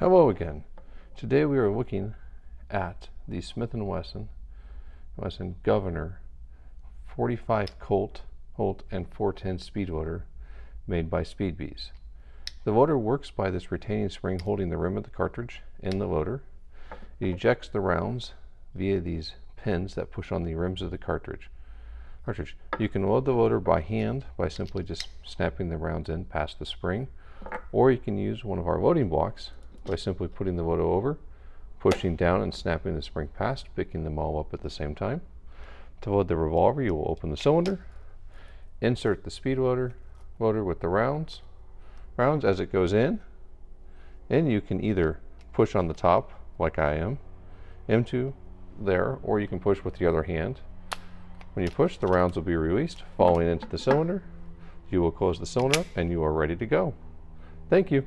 Hello again. Today we are looking at the Smith & Wesson Wesson Governor 45 Colt Holt and 410 speed loader made by Speed Beez. The loader works by this retaining spring holding the rim of the cartridge in the loader. It ejects the rounds via these pins that push on the rims of the cartridge. Cartridge. You can load the loader by hand by simply just snapping the rounds in past the spring, or you can use one of our loading blocks by simply putting the loader over, pushing down and snapping the spring past, picking them all up at the same time. To load the revolver, you will open the cylinder, insert the speed loader, loader with the rounds, rounds as it goes in, and you can either push on the top, like I am, into there, or you can push with the other hand. When you push, the rounds will be released, falling into the cylinder. You will close the cylinder up, and you are ready to go. Thank you.